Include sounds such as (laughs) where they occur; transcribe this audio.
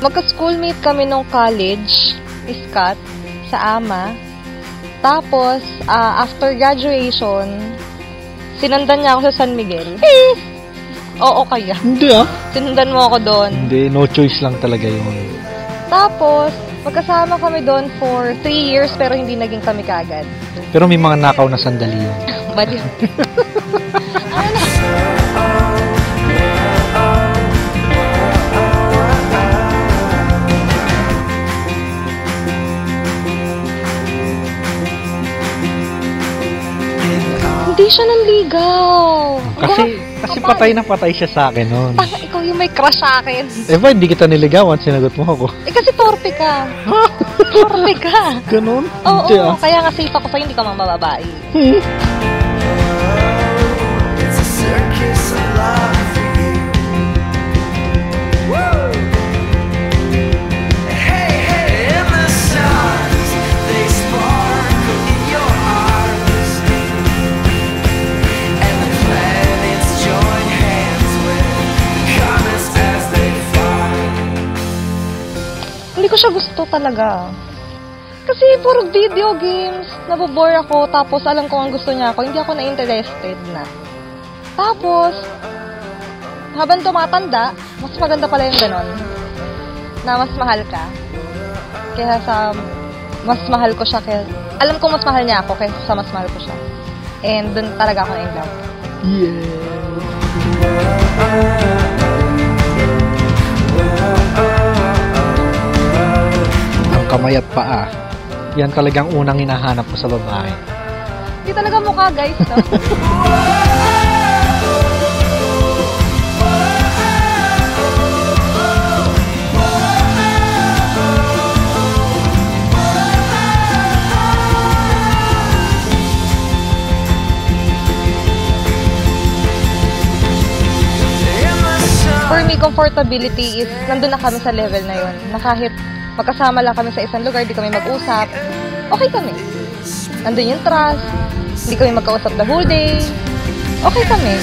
Classmate kami nung college, Iskat, sa AMA. Tapos, ah, after graduation, sinundan niya ako sa San Miguel. (laughs) Oo kaya. Hindi ah. Sinundan mo ako doon. Hindi, no choice lang talaga yun. Tapos, magkasama kami doon for three years pero hindi naging kami kagad. Pero may mga nakaw na sandali yun. Bali. (laughs) Hindi siya nanligaw. Kasi, Wag- kasi kapal. patay na patay siya sa akin noon. Tanga, ikaw yung may crush sa akin. Eh ba, hindi kita niligawan, sinagot mo ako. Eh kasi torpe ka. torpe ka. Ganun? Oo, Hindi ah. kaya nga safe ako sa'yo, hindi ka mamababae. Hmm. Ko siya gusto talaga. Kasi puro video games, nabobore ako, tapos alam ko ang gusto niya ako, hindi ako na-interested na. Tapos, habang tumatanda, mas maganda pala yung ganon. Na mas mahal ka. Kaya sa, mas mahal ko siya, kaya, alam ko mas mahal niya ako, kaysa sa mas mahal ko siya. And dun talaga ako na in love. Ang kamay at paa. Yan talagang unang hinahanap ko sa babae. Hindi talaga mukha, guys, no? For me, comfortability is, nandun na kami sa level na yon na kahit magkasama lang kami sa isang lugar, di kami mag-usap, okay kami. Nandun yung trust, hindi kami magkausap the whole day, okay kami.